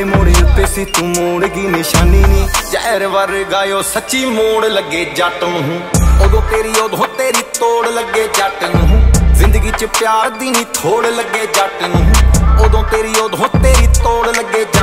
ਮੇਰੇ ਮੋੜੇ ਉੱਤੇ ਸੀ, ਤੂੰ ਮੋੜ ਕੀ ਨਿਸ਼ਾਨੀ ਨੀ। ਜ਼ਹਿਰ ਵਰਗਾ ਓ ਸੱਚੀ ਮੋੜ ਲੱਗੇ ਜੱਟ ਨੂੰ। ਉਦੋਂ ਤੇਰੀ ਉਦੋਂ ਤੇਰੀ ਤੋੜ ਲੱਗੇ ਜੱਟ ਨੂੰ। ਜ਼ਿੰਦਗੀ 'ਚ ਪਿਆਰ ਦੀ ਨਹੀਂ ਥੋੜ ਲੱਗੇ ਜੱਟ ਨੂੰ। ਉਦੋਂ ਤੇਰੀ, ਉਦੋਂ